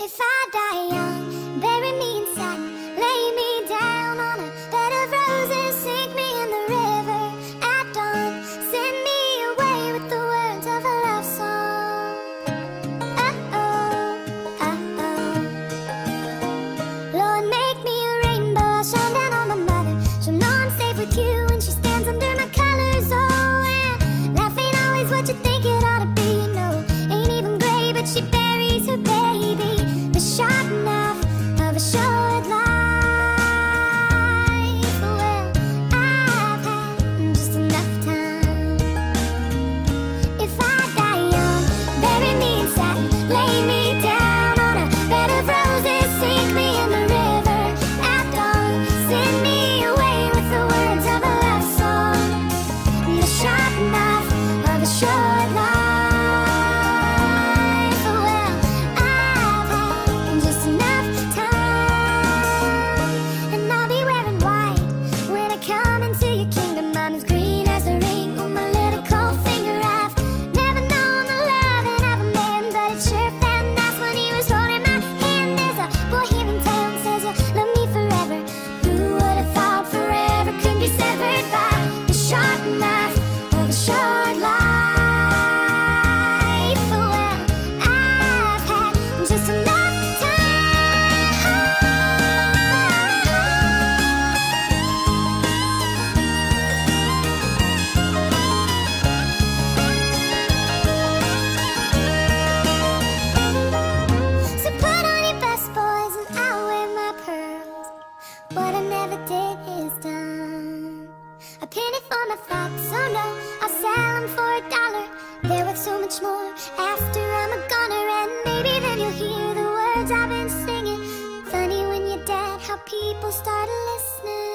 If I die I'd like What I never did is done. I painted for my facts, oh no I'll sell them for a dollar. They're worth so much more after I'm a goner. And maybe then you'll hear the words I've been singing. Funny when you're dead how people start listening.